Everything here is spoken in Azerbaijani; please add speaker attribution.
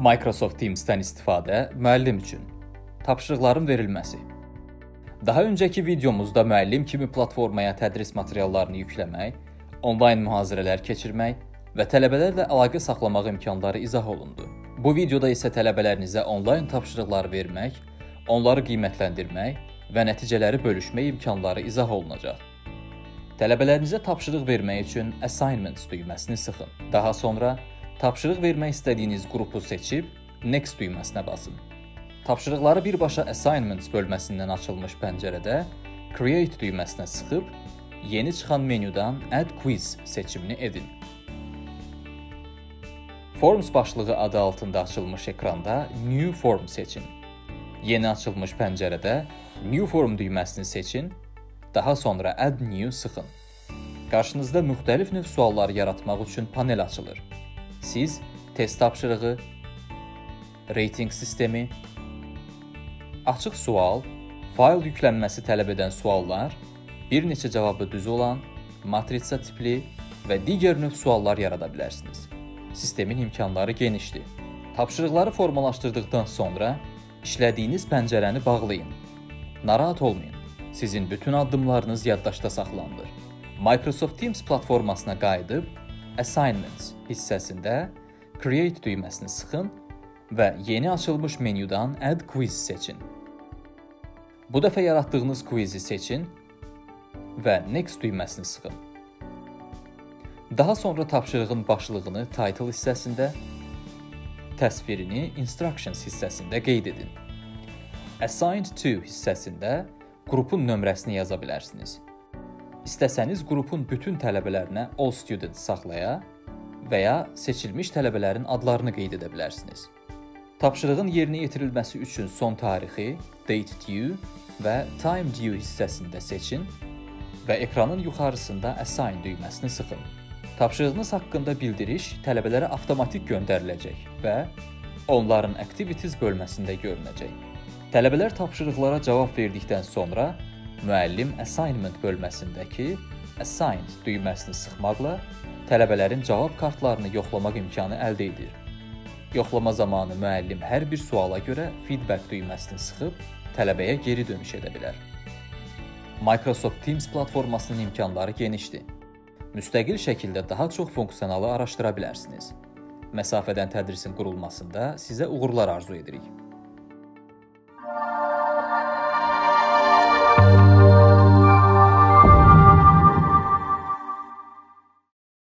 Speaker 1: Microsoft Teams-dən istifadə müəllim üçün tapşırıqların verilməsi. Daha öncəki videomuzda müəllim kimi platformaya tədris materiallarını yükləmək, onlayn mühazirələr keçirmək və tələbələrlə əlaqə saxlamaq imkanları izah olundu. Bu videoda isə tələbələrinizə onlayn tapşırıqlar vermək, onları qiymətləndirmək və nəticələri bölüşmək imkanları izah olunacaq. Tələbələrinizə tapşırıq vermək üçün Assignments düyməsini sıxın. Daha sonra tapşırıq vermək istədiyiniz qrupu seçib Next düyməsinə basın. Tapşırıqları birbaşa Assignments bölməsindən açılmış pəncərədə Create düyməsinə sıxıb yeni çıxan menyudan Add Quiz seçimini edin. Forms başlığı adı altında açılmış ekranda New Form seçin. Yeni açılmış pəncərədə New Form düyməsini seçin Daha sonra Add New sıxın. Qarşınızda müxtəlif növ suallar yaratmaq üçün panel açılır. Siz test tapşırığı, reytinq sistemi, açıq sual, fayl yüklənməsi tələb edən suallar, bir neçə cavabı düz olan, matritsa tipli və digər növ suallar yarada bilərsiniz. Sistemin imkanları genişdir. Tapşırıqları formalaşdırdıqdan sonra işlədiyiniz pəncərəni bağlayın. Narahat olmayın. Sizin bütün addımlarınız yaddaşda saxlanılır. Microsoft Teams platformasına qayıdıb Assignments hissəsində Create düyməsini sıxın və yeni açılmış menyudan Add Quiz seçin. Bu dəfə yaratdığınız quizi seçin və Next düyməsini sıxın. Daha sonra tapşırığın başlığını Title hissəsində, təsvirini Instructions hissəsində qeyd edin. Assigned to hissəsində qrupun nömrəsini yaza bilərsiniz. İstəsəniz qrupun bütün tələbələrinə all students saxlaya və ya seçilmiş tələbələrin adlarını qeyd edə bilərsiniz. Tapşırığın yerinə yetirilməsi üçün son tarixi, date due və time due hissəsində seçin və ekranın yuxarısında assign düyməsini sıxın. Tapşırığınız haqqında bildiriş tələbələrə avtomatik göndəriləcək və onların activities bölməsində görünəcək. Tələbələr tapşırıqlara cavab verdikdən sonra müəllim assignment bölməsindəki assigned düyməsini sıxmaqla tələbələrin cavab kartlarını yoxlamaq imkanı əldə edir. Yoxlama zamanı müəllim hər bir suala görə feedback düyməsini sıxıb tələbəyə geri dönüş edə bilər. Microsoft Teams platformasının imkanları genişdir. Müstəqil şəkildə daha çox funksiyonalı araşdıra bilərsiniz. Məsafədən tədrisin qurulmasında sizə uğurlar arzu edirik.